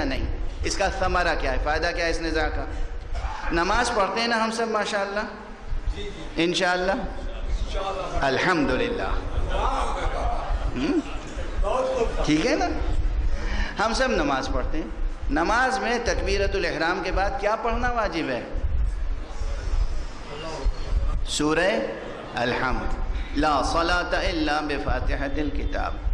या नहीं। इसका समरा क्या है? फ़ायदा क्या है इस निज़ा का? नमाज़ पढ़ते हैं ना हम सब माशाल्लाह? इन अल्हम्दुलिल्लाह। हम्म? ठीक है ना? हम सब नमाज़ पढ़ते हैं। नमाज़ में तकबीरतुल इहराम के बाद क्या पढ़ना वाजिब है? सूरह अलहम्द। ला सलात इल्ला बेफातिहतिल किताब।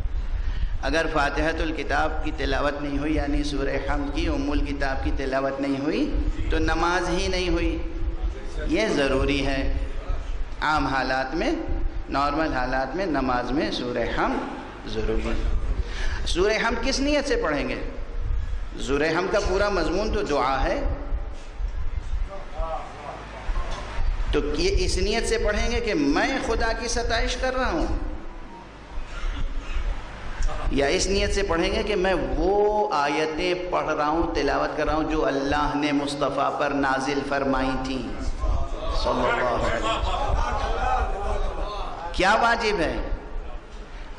अगर फातहतुल किताब की तिलावत नहीं हुई, यानी सूर हम की, उम्मुल किताब की तिलावत नहीं हुई तो नमाज़ ही नहीं हुई। ये ज़रूरी है। आम हालात में, नॉर्मल हालात में नमाज़ में सूर हम ज़रूरी सूर हम किस नीयत से पढ़ेंगे? सूरह हम का पूरा मजमून तो दुआ है। तो ये इस नीयत से पढ़ेंगे कि मैं खुदा की सताइश कर रहा हूँ। या इस नीयत से पढ़ेंगे कि मैं वो आयतें पढ़ रहा हूँ, तिलावत कर रहा हूँ, जो अल्लाह ने मुस्तफ़ा पर नाजिल फरमाई थी। क्या वाजिब है?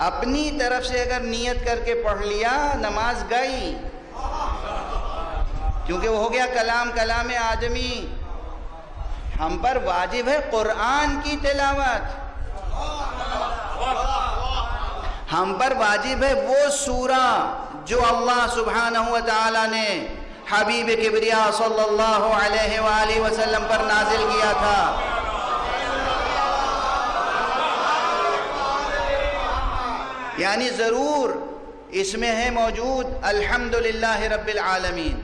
अपनी तरफ़ से अगर नियत करके पढ़ लिया, नमाज़ गई, क्योंकि वो हो गया कलाम कलाम आदमी हम पर वाजिब है कुरान की तिलावत। हम पर वाजिब है वो सूरा जो अल्लाह सुबहानहु व तआला ने हबीब वसल्लम पर नाजिल किया था। यानी ज़रूर इसमें है मौजूद अल्हम्दुलिल्लाह रब्बिल आलमीन।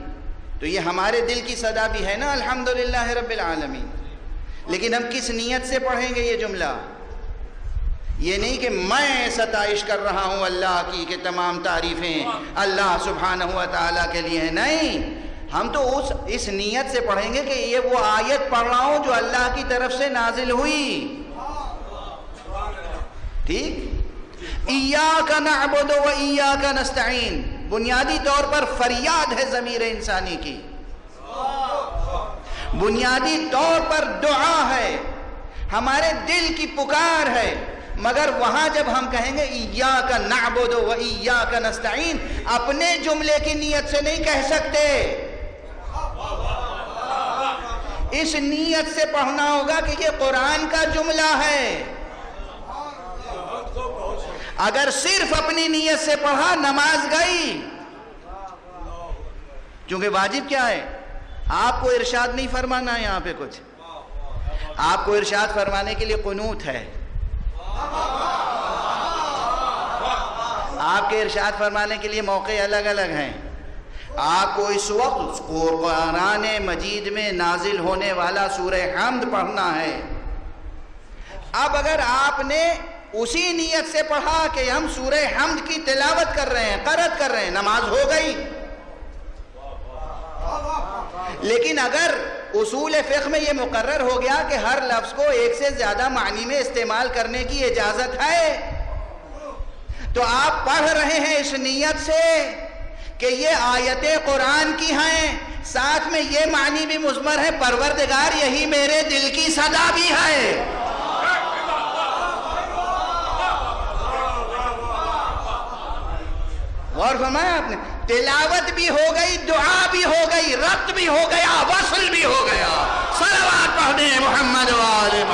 तो ये हमारे दिल की सदा भी है ना अल्हम्दुलिल्लाह रब्बिल आलमीन। लेकिन हम किस नीयत से पढ़ेंगे ये जुमला? ये नहीं कि मैं सताइश कर रहा हूँ अल्लाह की कि तमाम तारीफ़ें, अल्लाह सुबहान ताला के लिए नहीं, हम तो उस, इस नीयत से पढ़ेंगे कि ये वो आयत पढ़ रहा हूँ जो अल्लाह की तरफ़ से नाजिल हुई। ठीक? ईया का नबुद व ईया का नस्तीन बुनियादी तौर पर फरियाद है ज़मीर इंसानी की। बुनियादी तौर पर दुआ है। हमारे दिल की पुकार है। मगर वहाँ जब हम कहेंगे ईया का नाबोदो व ईया का नस्ताइन अपने जुमले की नीयत से नहीं कह सकते। इस नीयत से पढ़ना होगा कि ये कुरान का जुमला है। अगर सिर्फ़ अपनी नीयत से पढ़ा, नमाज़ गई, क्योंकि वाजिब क्या है? आपको इरशाद नहीं फरमाना है यहाँ पे कुछ। आपको इरशाद फरमाने के लिए कुनूत है। आपके इरशाद फरमाने के लिए मौके अलग अलग हैं। आपको इस वक्त कुरान मजीद में नाजिल होने वाला सूरह हमद पढ़ना है। अब अगर आपने उसी नीयत से पढ़ा कि हम सूरह हमद की तिलावत कर रहे हैं करत कर रहे हैं, नमाज़ हो गई। लेकिन अगर उसूल फ़िक़ में ये मुकर्र हो गया कि हर लफ्ज़ को एक से ज़्यादा मानी में इस्तेमाल करने की इजाज़त है तो आप पढ़ रहे हैं इस नीयत से कि ये आयतें कुरान की हैं, साथ में ये मानी भी मुजमर है, परवरदिगार यही मेरे दिल की सदा भी है। गौर फरमाया आपने, तिलावत भी हो गई, दुआ भी हो गई रक्त भी हो गया, वसल भी हो गया। सलवात पढ़ने मोहम्मद वाले